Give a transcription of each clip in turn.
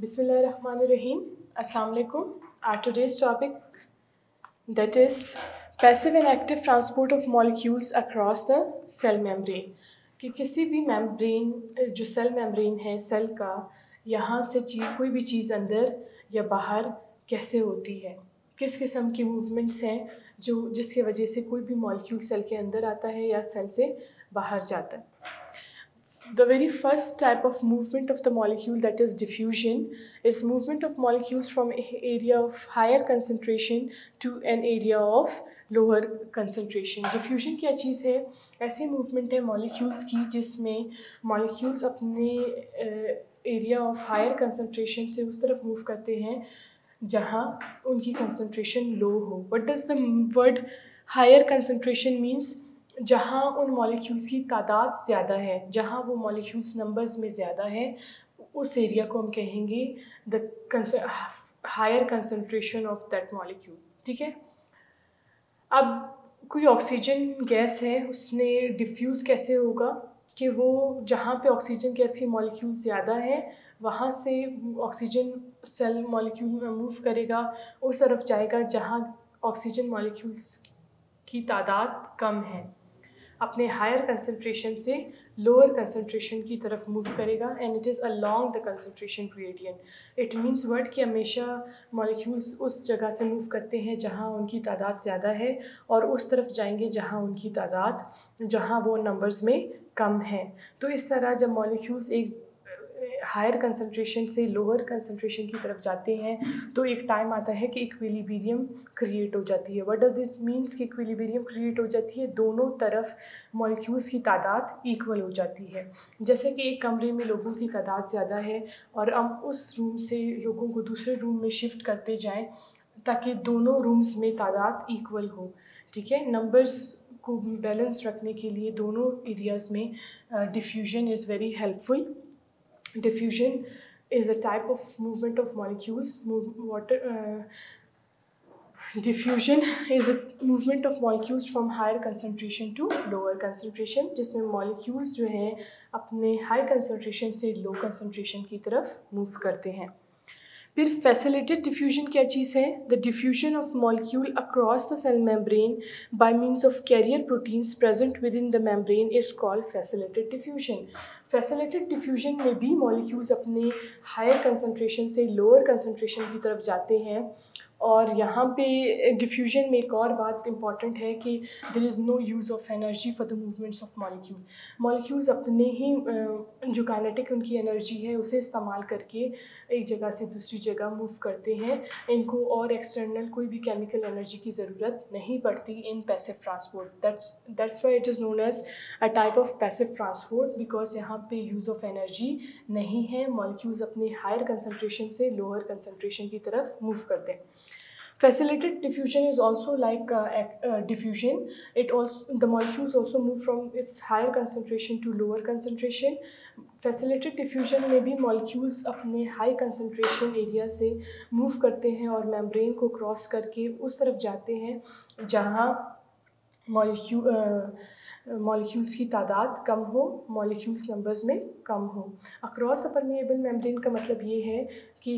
बिसमिल रन रहीम अलकुम our topic that is passive and active transport of molecules across the cell membrane कि किसी भी मेम्ब्रेन जो सेल मेम्ब्रेन है सेल का, यहाँ से चीज़, कोई भी चीज़ अंदर या बाहर कैसे होती है? किस किस्म की मूवमेंट्स हैं, जो, जिसके वजह से कोई भी मॉलिक्यूल सेल के अंदर आता है या सेल से बाहर जाता है? The very first type of movement of the molecule that is diffusion is movement of molecules from area of higher concentration to an area of lower concentration diffusion क्या चीज़ है ऐसी movement है molecules की जिसमें molecules अपने area of higher concentration से उस तरफ़ मूव करते हैं जहाँ उनकी कंसनट्रेशन लो हो what does the word higher concentration means जहाँ उन मॉलिक्यूल्स की तादाद ज़्यादा है, जहाँ वो मॉलिक्यूल्स नंबर्स में ज़्यादा है, उस एरिया को हम कहेंगे the higher concentration of that molecule ठीक है? अब कोई ऑक्सीजन गैस है, उसने डिफ्यूज़ कैसे होगा कि वो जहाँ पे ऑक्सीजन गैस की मॉलिक्यूल ज़्यादा है, वहाँ से ऑक्सीजन सेल मॉलिक्यूल में मूव करेगा, उस तरफ़ जाएगा जहाँ ऑक्सीजन मॉलिक्यूल्स की तादाद कम है। अपने हायर कंसनट्रेशन से लोअर कंसनट्रेशन की तरफ़ मूव करेगा and it is along the concentration gradient it means word कि हमेशा मॉलिक्यूल्स उस जगह से मूव करते हैं जहाँ उनकी तादाद ज़्यादा है, और उस तरफ़ जाएँगे जहाँ उनकी तादाद, जहाँ वो नंबर्स में कम है। तो इस तरह जब मॉलिक्यूल्स एक हायर कंसनट्रेशन से लोअर कंसनट्रेशन की तरफ़ जाते हैं तो एक टाइम आता है कि इक्विलिबीरियम क्रिएट हो जाती है। वट डज़ दिस मीन्स कि इक्विलिबीरियम क्रिएट हो जाती है? दोनों तरफ़ मॉलिक्यूल्स की तादाद इक्वल हो जाती है। जैसे कि एक कमरे में लोगों की तादाद ज़्यादा है और हम उस रूम से लोगों को दूसरे रूम में शिफ्ट करते जाएँ ताकि दोनों रूम्स में तादाद इक्वल हो, ठीक है? नंबर्स को बैलेंस रखने के लिए दोनों एरियाज़ में diffusion is very helpful diffusion is a type of movement of molecules move, water uh, diffusion is a movement of molecules from higher concentration to lower concentration जिसमें molecules जो है अपने high concentration से low concentration की तरफ़ move करते हैं फिर फैसिलिटेड डिफ्यूजन क्या चीज़ है? The diffusion of molecule across the cell membrane by means of carrier proteins present within the membrane is called facilitated diffusion facilitated diffusion में भी मॉलिक्यूल्स अपने हायर कंसनट्रेशन से लोअर कंसनट्रेशन की तरफ़ जाते हैं। और यहाँ पे डिफ्यूजन में एक और बात इंपॉर्टेंट है कि there is no use of energy for the movements of molecule molecules अपने ही जो काइनेटिक उनकी एनर्जी है, उसे इस्तेमाल करके एक जगह से दूसरी जगह मूव करते हैं। इनको और एक्सटर्नल कोई भी केमिकल एनर्जी की ज़रूरत नहीं पड़ती in passive transport that's why it is known as a type of passive transport because यहाँ पे यूज़ ऑफ़ एनर्जी नहीं है। मॉलिक्यूल्स अपने हायर कंसनट्रेशन से लोअर कंसनट्रेशन की तरफ़ मूव करते हैं। Facilitated diffusion is also like uh, uh, diffusion. It also the molecules also move from its higher concentration to lower concentration. Facilitated diffusion में भी molecules अपने high concentration area से move करते हैं और membrane को cross करके उस तरफ़ जाते हैं जहाँ molecule मॉलिक्यूल्स uh, की तादाद कम हो मॉलिक्यूल्स नंबर्स में कम हो अक्रॉस द परमेबल मेम्ब्रेन का मतलब ये है कि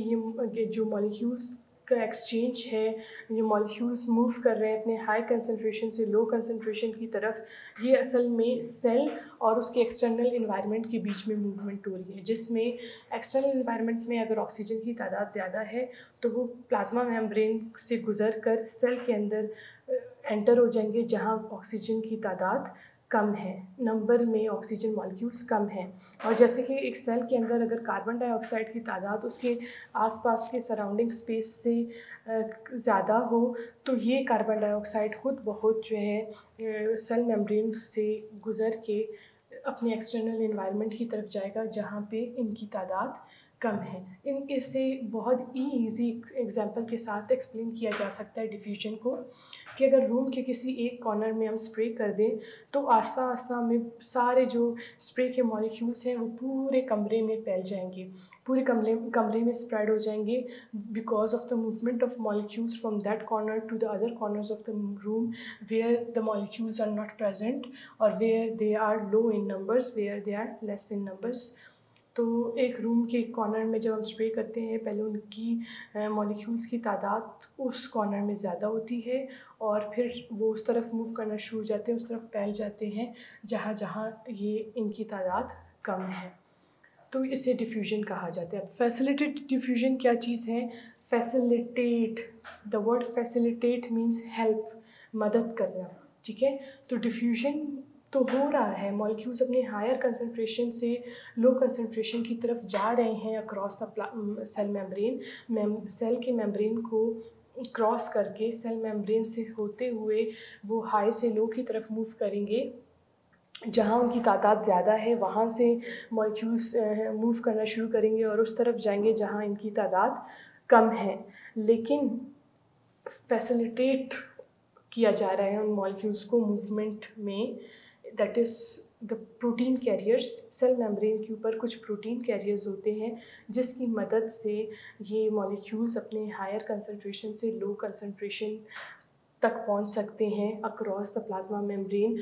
ये जो मॉलिक्यूल्स का एक्सचेंज है, ये मॉलिक्यूल्स मूव कर रहे हैं अपने हाई कंसनट्रेशन से लो कंसनट्रेशन की तरफ़, ये असल में सेल और उसके एक्सटर्नल इन्वायरमेंट के बीच में मूवमेंट हो रही है, जिसमें एक्सटर्नल इन्वायरमेंट में अगर ऑक्सीजन की तादाद ज़्यादा है तो वो प्लाज्मा मेम्ब्रेन से गुजर कर सेल के अंदर एंटर हो जाएँगे जहाँ ऑक्सीजन की तादाद कम है, नंबर में ऑक्सीजन मॉलिक्यूल्स कम हैं। और जैसे कि एक सेल के अंदर अगर कार्बन डाइऑक्साइड की तादाद उसके आसपास के सराउंडिंग स्पेस से ज़्यादा हो तो ये कार्बन डाइऑक्साइड खुद बहुत जो है सेल मेम्ब्रेन से गुज़र के अपने एक्सटर्नल इन्वायरमेंट की तरफ़ जाएगा, जहाँ पे इनकी तादाद कम है। इन इससे बहुत ही ईजी एग्ज़ाम्पल के साथ एक्सप्लेन किया जा सकता है डिफ्यूजन को। कि अगर रूम के किसी एक कॉर्नर में हम स्प्रे कर दें तो आस्ता आस्ता में सारे जो स्प्रे के मॉलिक्यूल्स हैं, वो पूरे कमरे में फैल जाएँगे। पूरे कमरे कमरे में स्प्रेड हो जाएँगे because of the movement of molecules from that corner to the other corners of the room where the molecules are not present और where they are low in numbers where they are less in numbers तो एक room के corner में जब हम spray करते हैं, पहले उनकी मॉलिक्यूल्स की तादाद उस कॉर्नर में ज़्यादा होती है और फिर वो उस तरफ़ मूव करना शुरू हो जाते हैं, उस तरफ़ फैल जाते हैं, जहाँ जहाँ ये इनकी तादाद कम है। तो इसे डिफ्यूजन कहा जाता है। फैसिलिटेड डिफ्यूजन क्या चीज़ है? Facilitate the word facilitate means help मदद करना, ठीक है? तो डिफ्यूजन तो हो रहा है। मॉलिक्यूल्स अपने हायर कंसनट्रेशन से लो कंसनट्रेशन की तरफ़ जा रहे हैं across the cell membrane mem cell के मेम्ब्रेन को क्रॉस करके सेल मेम्ब्रेन से होते हुए वो हाई से लो की तरफ़ मूव करेंगे। जहाँ उनकी तादाद ज़्यादा है, वहाँ से मॉलिक्यूल्स मूव करना शुरू करेंगे और उस तरफ़ जाएँगे जहाँ इनकी तादाद कम है। लेकिन फैसिलिटेट किया जा रहा है उन मॉलिक्यूल्स को मूवमेंट में। That is the protein carriers cell membrane के ऊपर कुछ प्रोटीन कैरियर्स होते हैं, जिसकी मदद से ये मॉलिक्यूल्स अपने हायर कंसनट्रेशन से लो कंसनट्रेशन तक पहुँच सकते हैं across the plasma membrane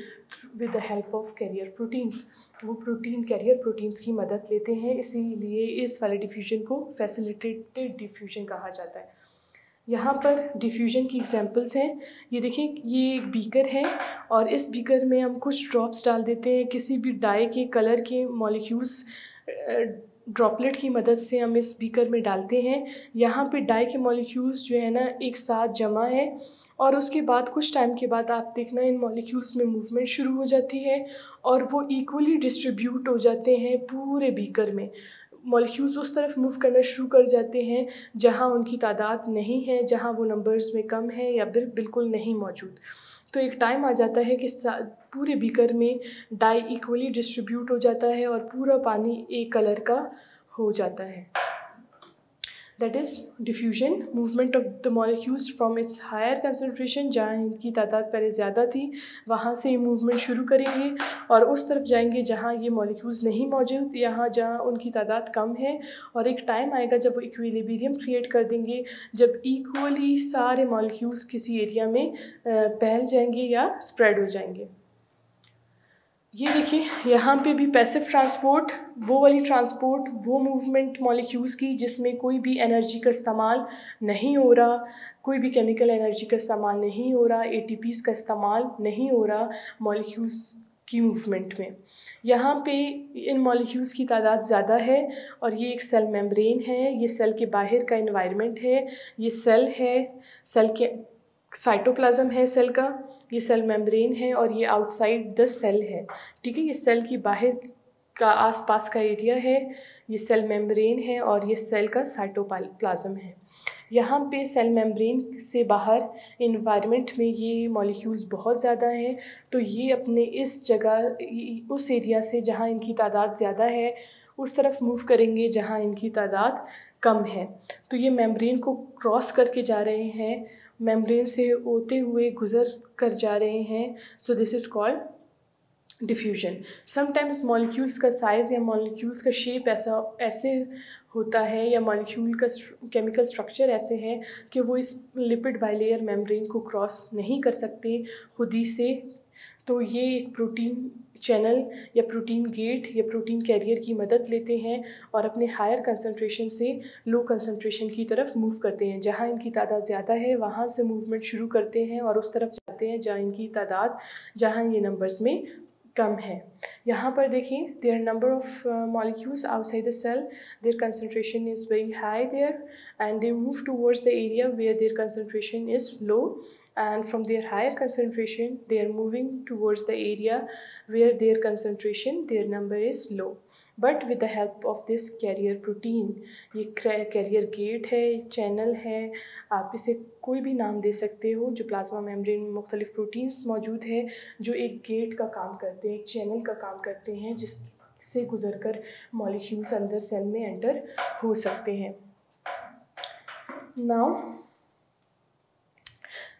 with the help of carrier proteins वो प्रोटीन कैरियर प्रोटीन्स की मदद लेते हैं, इसीलिए इस वाले डिफ्यूजन को फैसिलिटेटेड डिफ्यूजन कहा जाता है। यहाँ पर डिफ्यूजन की एग्जांपल्स हैं। ये देखें ये एक बीकर है और इस बीकर में हम कुछ ड्रॉप्स डाल देते हैं। किसी भी डाई के कलर के मॉलिक्यूल्स ड्रॉपलेट की मदद से हम इस बीकर में डालते हैं। यहाँ पे डाई के मॉलिक्यूल्स जो है ना, एक साथ जमा है और उसके बाद, कुछ टाइम के बाद आप देखना इन मॉलिक्यूल्स में मूवमेंट शुरू हो जाती है और वो इक्वली डिस्ट्रीब्यूट हो जाते हैं पूरे बीकर में। मॉलिक्यूल्स उस तरफ़ मूव करना शुरू कर जाते हैं, जहाँ उनकी तादाद नहीं है, जहाँ वो नंबर्स में कम है या फिर बिल्कुल नहीं मौजूद। तो एक टाइम आ जाता है कि पूरे बीकर में डाई इक्वली डिस्ट्रीब्यूट हो जाता है और पूरा पानी एक कलर का हो जाता है। That is diffusion movement of the molecules from its higher concentration जहाँ इनकी तादाद पहले ज़्यादा थी, वहाँ से ये मूवमेंट शुरू करेंगे और उस तरफ़ जाएँगे जहाँ ये मॉलिक्यूल्स नहीं मौजूद, यहाँ जहाँ उनकी तादाद कम है और एक टाइम आएगा जब वो इक्विलिबीरियम क्रिएट कर देंगे, जब इक्वली सारे मॉलिक्यूल्स किसी एरिया में फैल जाएँगे या स्प्रेड हो जाएँगे। ये देखिए, यहाँ पे भी पैसिव ट्रांसपोर्ट वो वाली ट्रांसपोर्ट वो मूवमेंट मॉलिक्यूल्स की जिसमें कोई भी एनर्जी का इस्तेमाल नहीं हो रहा, कोई भी केमिकल एनर्जी का इस्तेमाल नहीं हो रहा ए का इस्तेमाल नहीं हो रहा मॉलिक्यूल्स की मूवमेंट में। यहाँ पे इन मॉलिक्यूल्स की तादाद ज़्यादा है और ये एक सेल मेम्ब्रेन है, ये सेल के बाहर का इन्वायरमेंट है, ये सेल है सेल के साइटोप्लाज्म है सेल का। ये सेल मेम्ब्रेन है और ये आउटसाइड द सेल है। ठीक है, ये सेल की बाहर का आसपास का एरिया है, ये सेल मेम्ब्रेन है और ये सेल का साइटोप्लाज्म है। यहाँ पे सेल मेम्ब्रेन से बाहर इन्वायरमेंट में ये मॉलिक्यूल्स बहुत ज़्यादा हैं तो ये अपने इस जगह उस एरिया से जहाँ इनकी तादाद ज़्यादा है, उस तरफ़ मूव करेंगे जहाँ इनकी तादाद कम है। तो ये मेम्ब्रेन को क्रॉस करके जा रहे हैं मेम्ब्रेन से होते हुए गुज़र कर जा रहे हैं। So this is called diffusion sometimes molecules का साइज़ या मॉलिक्यूल्स का शेप ऐसा, ऐसे होता है या मॉलिक्यूल का केमिकल स्ट्रक्चर ऐसे है कि वो इस लिपिड बाइलेयर मेम्ब्रेन को क्रॉस नहीं कर सकते खुद ही से। तो ये एक प्रोटीन चैनल या प्रोटीन गेट या प्रोटीन कैरियर की मदद लेते हैं और अपने हायर कंसनट्रेशन से लो कंसनट्रेशन की तरफ़ मूव करते हैं। जहाँ इनकी तादाद ज़्यादा है, वहाँ से मूवमेंट शुरू करते हैं और उस तरफ़ जाते हैं जहाँ इनकी तादाद, जहाँ ये नंबर्स में कम है। यहाँ पर देखें their number of molecules outside the cell their concentration is very high there and they move towards the area where their concentration is low and from their higher concentration they are moving towards the area where their concentration their number is low but with the help of this carrier protein ये carrier gate है channel है आप इसे कोई भी नाम दे सकते हो जो प्लाज्मा मेम्ब्रेन में मुख्तलिफ़ प्रोटीन्स मौजूद है जो एक गेट का काम करते हैं एक चैनल का काम करते हैं जिससे गुजर कर मॉलिक्यूल्स अंदर सेल में एंटर हो सकते हैं now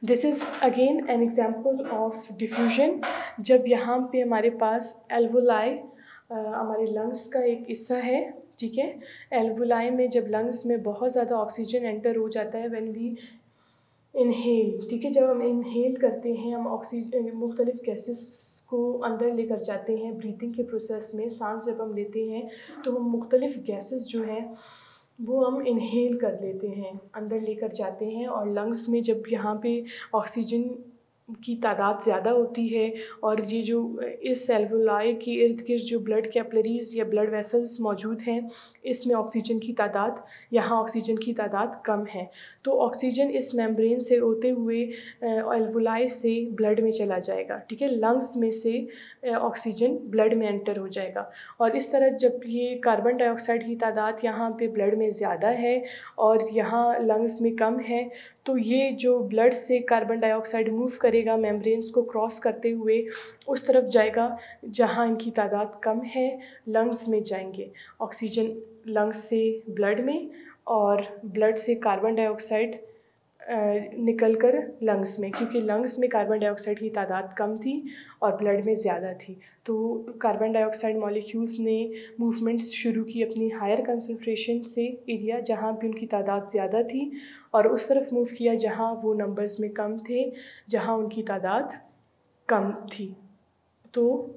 this is again an example of diffusion जब यहाँ पे हमारे पास एल्वोलाई हमारे लंग्स का एक हिस्सा है, ठीक है? एल्वोलाई में जब लंग्स में बहुत ज़्यादा ऑक्सीजन एंटर हो जाता है व्हेन वी इनहेल ठीक है? जब हम इनहेल करते हैं, हम ऑक्सीजन मुख्तलिफ़ गैसेस को अंदर लेकर जाते हैं ब्रीथिंग के प्रोसेस में, सांस जब हम लेते हैं तो हम मुख्तलिफ़ गैसेस जो हैं वो हम इनहेल कर लेते हैं, अंदर लेकर जाते हैं और लंग्स में जब यहाँ पे ऑक्सीजन की तादाद ज़्यादा होती है और ये जो, इस सेल्वुलाई के इर्द गिर्द जो ब्लड कैपलरीज़ या ब्लड वेसल्स मौजूद हैं, इसमें ऑक्सीजन की तादाद, यहाँ ऑक्सीजन की तादाद कम है। तो ऑक्सीजन इस मेम्ब्रेन से होते हुए एल्वुलाई से ब्लड में चला जाएगा, ठीक है? लंग्स में से ऑक्सीजन ब्लड में एंटर हो जाएगा। और इस तरह जब ये कार्बन डाइऑक्साइड की तादाद यहाँ पे ब्लड में ज़्यादा है और यहाँ लंग्स में कम है तो ये जो ब्लड से कार्बन डाइऑक्साइड मूव करेगा मेम्ब्रेन्स को क्रॉस करते हुए, उस तरफ़ जाएगा जहाँ इनकी तादाद कम है लंग्स में जाएँगे। ऑक्सीजन लंग्स से ब्लड में और ब्लड से कार्बन डाइऑक्साइड निकल कर लंग्स में, क्योंकि लंग्स में कार्बन डाइऑक्साइड की तादाद कम थी और ब्लड में ज़्यादा थी। तो कार्बन डाइऑक्साइड मॉलिक्यूल्स ने मूवमेंट्स शुरू की अपनी हायर कंसंट्रेशन से एरिया जहाँ भी उनकी तादाद ज़्यादा थी और उस तरफ़ मूव किया जहाँ वो नंबर्स में कम थे, जहाँ उनकी तादाद कम थी। तो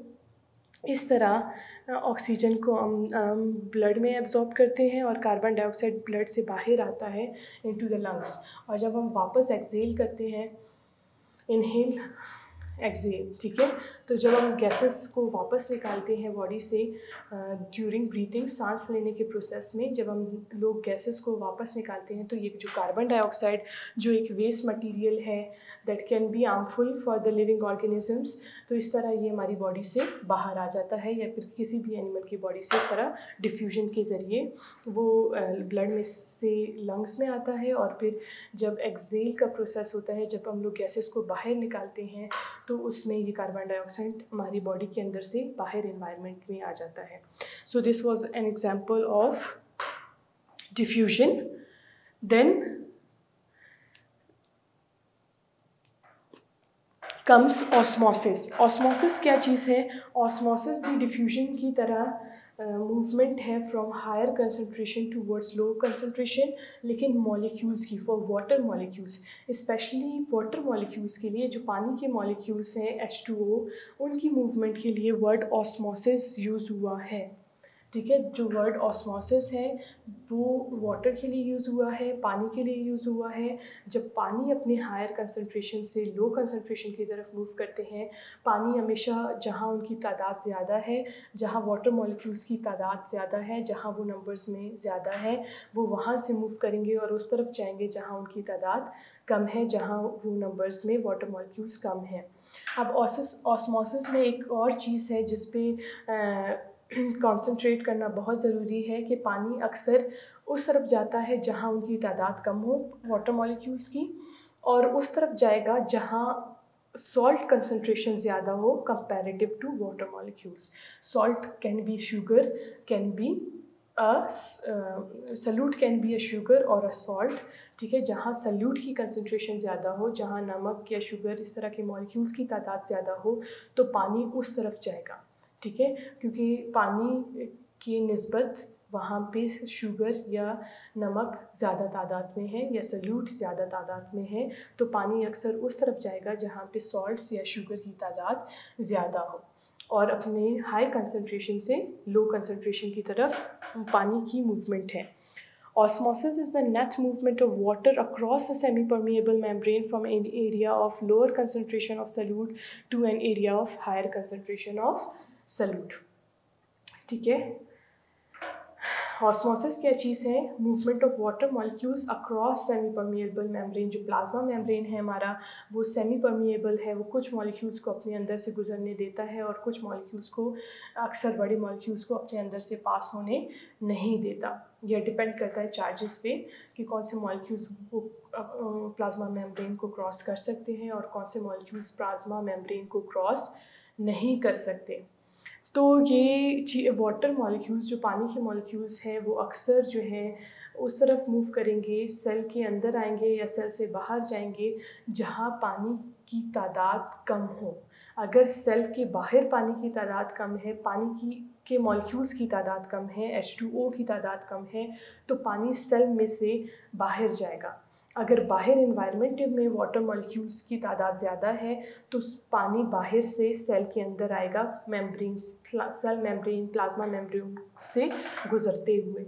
इस तरह ऑक्सीजन को हम ब्लड में एब्जॉर्ब करते हैं और कार्बन डाइऑक्साइड ब्लड से बाहर आता है इनटू द लंग्स और जब हम वापस एक्सेल करते हैं इनहेल एक्सेल ठीक है? तो जब हम गैसेस को वापस निकालते हैं बॉडी से ड्यूरिंग ब्रीथिंग सांस लेने के प्रोसेस में, जब हम लोग गैसेस को वापस निकालते हैं तो ये जो कार्बन डाइऑक्साइड जो एक वेस्ट मटेरियल है that can be harmful for the living organisms तो इस तरह ये हमारी बॉडी से बाहर आ जाता है, या फिर किसी भी एनिमल की बॉडी से इस तरह डिफ्यूजन के ज़रिए वो ब्लड में से लंग्स में आता है, और फिर जब एक्सेल का प्रोसेस होता है, जब हम लोग गैसेस को बाहर निकालते हैं तो उसमें ये कार्बन डाइऑक्साइड हमारी बॉडी के अंदर से बाहर इन्वायरमेंट में आ जाता है। So this was an example of diffusion then comes osmosis osmosis क्या चीज़ है? ऑस्मोसिस भी डिफ्यूजन की तरह मूवमेंट है from higher concentration towards low concentration लेकिन मॉलिक्यूल्स की for water molecules specially water molecules के लिए, जो पानी के मॉलिक्यूल्स हैं एच टू ओ उनकी मूवमेंट के लिए वर्ड ऑस्मोसिस यूज़ हुआ है। ठीक है, जो वर्ड ऑस्मोसिस है, वो वाटर के लिए यूज़ हुआ है, पानी के लिए यूज़ हुआ है। जब पानी अपने हायर कंसनट्रेशन से लो कंसनट्रेशन की तरफ़ मूव करते हैं, पानी हमेशा जहाँ उनकी तादाद ज़्यादा है, जहाँ वाटर मॉलिक्यूल्स की तादाद ज़्यादा है, जहाँ वो नंबर्स में ज़्यादा है, वो वहाँ से मूव करेंगे और उस तरफ़ जाएँगे जहाँ उनकी तादाद कम है, जहाँ वो नंबर्स में वाटर मॉलिक्यूल्स कम हैं। अब ऑसिस ऑस्मोसिस में एक और चीज़ है जिस पे कंसंट्रेट करना बहुत ज़रूरी है कि पानी अक्सर उस तरफ़ जाता है जहाँ उनकी तादाद कम हो वाटर मॉलिक्यूल्स की, और उस तरफ़ जाएगा जहाँ सॉल्ट कंसंट्रेशन ज़्यादा हो comparative to water molecules salt can be sugar can be solute can be a sugar और अ सॉल्ट ठीक है? जहाँ सल्यूट की कंसंट्रेशन ज़्यादा हो, जहाँ नमक या शुगर इस तरह के मॉलिक्यूल्स की तादाद ज़्यादा हो तो पानी उस तरफ़ जाएगा। ठीक है? क्योंकि पानी की नस्बत वहाँ पे शुगर या नमक ज़्यादा तादाद में है या सल्यूट ज़्यादा तादाद में है तो पानी अक्सर उस तरफ़ जाएगा जहाँ पे सॉल्ट्स या शुगर की तादाद ज़्यादा हो। और अपने हाई कंसनट्रेशन से लो कंसनट्रेशन की तरफ़ पानी की मूवमेंट है। Osmosis is the net movement of water across a semi permeable membrane from an area of lower concentration of solute to an area of higher concentration of solute. ठीक है? Osmosis क्या चीज़ है? Movement of water molecules across semi permeable membrane जो plasma membrane है हमारा, वो semi permeable है, वो कुछ मॉलिक्यूल्स को अपने अंदर से गुजरने देता है और कुछ मॉलिक्यूल्स को, अक्सर बड़े मॉलिक्यूल्स को अपने अंदर से पास होने नहीं देता। यह डिपेंड करता है चार्जेस पे कि कौन से मॉलिक्यूल्स वो प्लाज्मा मेम्ब्रेन को क्रॉस कर सकते हैं और कौन से मॉलिक्यूल्स प्लाज्मा मेम्ब्रेन को क्रॉस नहीं कर सकते। तो ये वाटर मॉलिक्यूल्स जो पानी के मॉलिक्यूल्स हैं, वो अक्सर जो है, उस तरफ़ मूव करेंगे सेल के अंदर आएँगे या सेल से बाहर जाएँगे, जहाँ पानी की तादाद कम हो। अगर सेल के बाहर पानी की तादाद कम है, पानी की, के मॉलिक्यूल्स की तादाद कम है एच टू ओ की तादाद कम है तो पानी सेल में से बाहर जाएगा। अगर बाहर इन्वायरमेंट में वाटर मॉलिक्यूल्स की तादाद ज़्यादा है तो पानी बाहर से सेल के अंदर आएगा membrane cell membrane plasma membrane से गुज़रते हुए।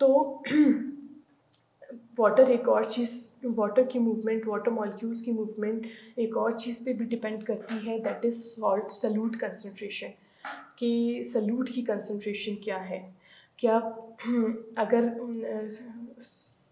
तो वाटर एक और चीज़ वाटर की मूवमेंट वाटर मॉलिक्यूल्स की मूवमेंट एक और चीज़ पे भी डिपेंड करती है that is salt solute concentration कि सल्यूट की कंसनट्रेशन क्या है? क्या अगर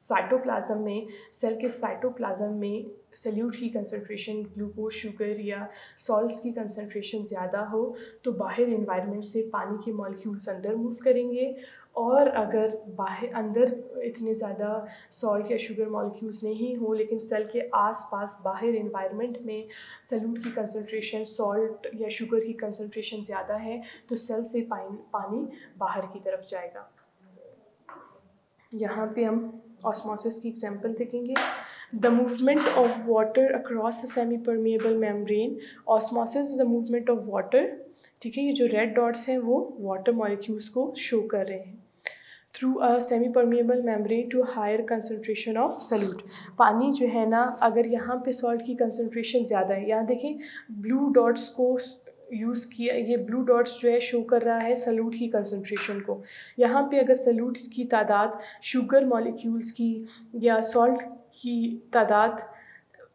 साइटोप्लाज्म में सेल के साइटोप्लाज्म में सल्यूट की कंसनट्रेशन ग्लूकोज शुगर या सॉल्ट्स की कंसनट्रेशन ज़्यादा हो तो बाहर इन्वायरमेंट से पानी के मॉलिक्यूल्स अंदर मूव करेंगे। और अगर बाहर, अंदर इतने ज़्यादा सॉल्ट या शुगर मॉलिक्यूल्स नहीं हो, लेकिन सेल के आसपास बाहर इन्वायरमेंट में सल्यूट की कंसनट्रेशन सॉल्ट या शुगर की कंसनट्रेशन ज़्यादा है तो सेल से पानी बाहर की तरफ़ जाएगा। यहाँ पे हम ऑस्मोसिस की एग्जांपल देखेंगे। The movement of water across a semi permeable membrane osmosis the movement of water ठीक है? ये जो रेड डॉट्स हैं, वो वाटर मॉलिक्यूल्स को शो कर रहे हैं। Through a semi permeable membrane to higher concentration of solute पानी जो है ना, अगर यहाँ पे सॉल्ट की कंसनट्रेशन ज़्यादा है, यहाँ देखें ब्लू डॉट्स को यूज़ किया, ये ब्लू डॉट्स जो है शो कर रहा है सल्यूट की कंसनट्रेशन को। यहाँ पे अगर सल्यूट की तादाद शुगर मॉलिक्यूल्स की या सॉल्ट की तादाद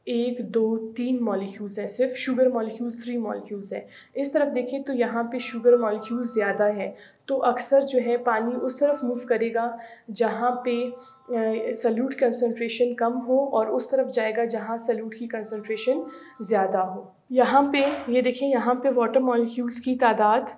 एक, दो, तीन मॉलिक्यूल्स हैं, सिर्फ़ शुगर मॉलिक्यूल्स थ्री मॉलिक्यूल्स हैं। इस तरफ़ देखें तो यहाँ पे शुगर मॉलिक्यूल्स ज़्यादा है। तो अक्सर जो है पानी उस तरफ़ मूव करेगा जहाँ पे सल्यूट कंसनट्रेशन कम हो और उस तरफ़ जाएगा जहाँ सल्यूट की कंसनट्रेशन ज़्यादा हो। यहाँ पे, ये देखें, यहाँ पे वाटर मॉलिक्यूल्स की तादाद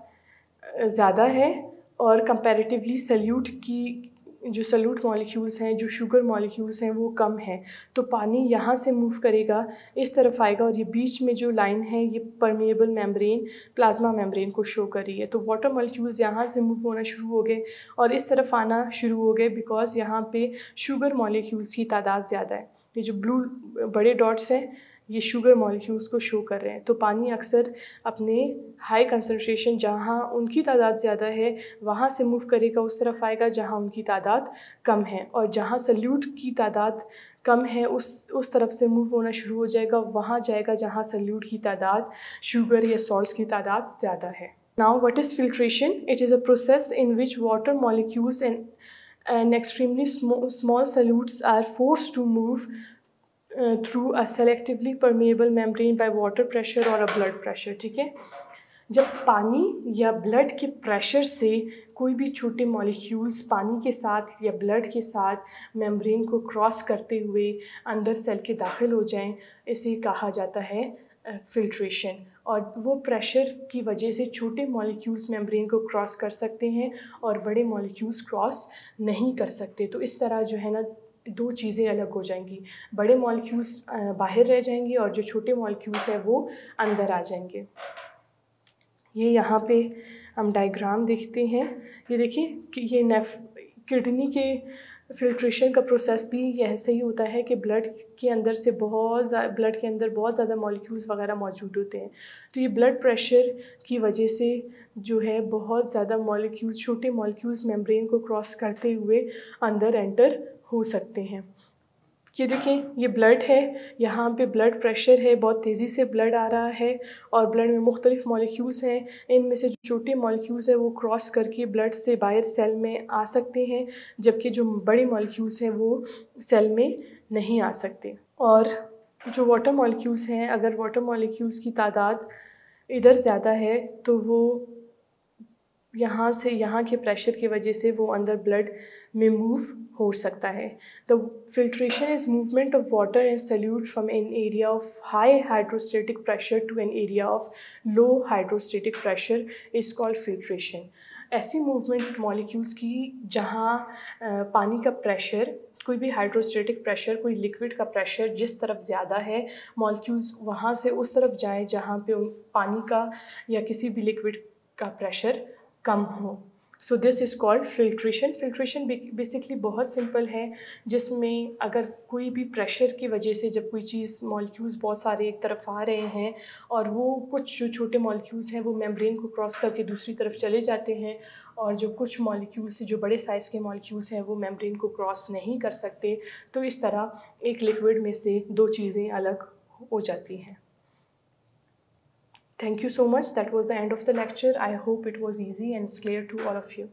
ज़्यादा है और कंपैरेटिवली सल्यूट की जो सल्यूट मॉलिक्यूल्स हैं, जो शुगर मॉलिक्यूल्स हैं, वो कम हैं। तो पानी यहाँ से मूव करेगा, इस तरफ़ आएगा और ये बीच में जो लाइन है, ये परमिएबल मेम्ब्रेन प्लाज्मा मेम्ब्रेन को शो कर रही है। तो वाटर मॉलिक्यूल्स यहाँ से मूव होना शुरू हो गए और इस तरफ़ आना शुरू हो गए बिकॉज़ यहाँ पे शुगर मॉलिक्यूल्स की तादाद ज़्यादा है। ये जो ब्लू बड़े डॉट्स हैं ये शुगर मॉलिक्यूल्स को शो कर रहे हैं। तो पानी अक्सर अपने हाई कंसनट्रेशन जहाँ उनकी तादाद ज़्यादा है वहाँ से मूव करेगा उस तरफ़ आएगा जहाँ उनकी तादाद कम है। और जहाँ सल्यूट की तादाद कम है उस उस तरफ़ से मूव होना शुरू हो जाएगा वहाँ जाएगा जहाँ सल्यूट की तादाद शुगर या सॉल्ट्स की तादाद ज़्यादा है। Now what is filtration it is a process in which water molecules and extremely small, small solutes are forced to move through a selectively permeable membrane by water pressure और a blood pressure ठीक है? जब पानी या blood के pressure से कोई भी छोटे मॉलिक्यूल्स पानी के साथ या ब्लड के साथ मेम्ब्रेन को क्रॉस करते हुए अंदर सेल के दाखिल हो जाएँ, इसे कहा जाता है फिल्ट्रेशन और वो प्रेशर की वजह से छोटे मॉलिक्यूल्स मेम्ब्रेन को क्रॉस कर सकते हैं और बड़े मॉलिक्यूल्स क्रॉस नहीं कर सकते। तो इस तरह जो है ना दो चीज़ें अलग हो जाएँगी। बड़े मॉलिक्यूल्स बाहर रह जाएँगे और जो छोटे मॉलिक्यूल्स हैं वो अंदर आ जाएँगे। ये यहाँ पे हम डायग्राम देखते हैं। ये देखिए कि ये नेफ किडनी के फिल्ट्रेशन का प्रोसेस भी ऐसे ही होता है कि ब्लड के अंदर से बहुत ब्लड के अंदर बहुत ज़्यादा मॉलिक्यूल्स वगैरह मौजूद होते हैं। तो ये ब्लड प्रेशर की वजह से जो है बहुत ज़्यादा मॉलिक्यूल्स छोटे मॉलिक्यूल्स मेम्ब्रेन को क्रॉस करते हुए अंदर एंटर हो सकते हैं। ये देखें, ये ब्लड है, यहाँ पे ब्लड प्रेशर है, बहुत तेज़ी से ब्लड आ रहा है और ब्लड में मुख्तलिफ़ मॉलिक्यूल्स हैं। इनमें से जो छोटे मॉलिक्यूल्स हैं, वो क्रॉस करके ब्लड से बाहर सेल में आ सकते हैं, जबकि जो बड़े मॉलिक्यूल्स हैं, वो सेल में नहीं आ सकते। और जो वाटर मॉलिक्यूल्स हैं, अगर वाटर मॉलिक्यूल्स की तादाद इधर ज़्यादा है तो वो यहाँ से, यहाँ के प्रेशर की वजह से वो अंदर ब्लड में मूव हो सकता है। The filtration is movement of water and solute from an area of high hydrostatic pressure to an area of low hydrostatic pressure is called filtration ऐसी मूवमेंट मॉलिक्यूल्स की जहाँ पानी का प्रेशर कोई भी हाइड्रोस्टेटिक प्रेशर कोई लिक्विड का pressure जिस तरफ़ ज़्यादा है मॉलिक्यूल्स वहाँ से उस तरफ़ जाएँ जहाँ पे पानी का या किसी भी लिक्विड का प्रेशर कम हो। So this is called filtration filtration basically बहुत सिंपल है, जिसमें अगर कोई भी प्रेशर की वजह से जब कोई चीज़ मॉलिक्यूल्स बहुत सारे एक तरफ़ आ रहे हैं और वो कुछ जो छोटे मॉलिक्यूल्स हैं वो मेम्ब्रेन को क्रॉस करके दूसरी तरफ़ चले जाते हैं और जो कुछ मॉलिक्यूल्स जो बड़े साइज़ के मॉलिक्यूल्स हैं, वो मेम्ब्रेन को क्रॉस नहीं कर सकते तो इस तरह एक लिक्विड में से दो चीज़ें अलग हो जाती हैं। Thank you so much. That was the end of the lecture. I hope it was easy and clear to all of you.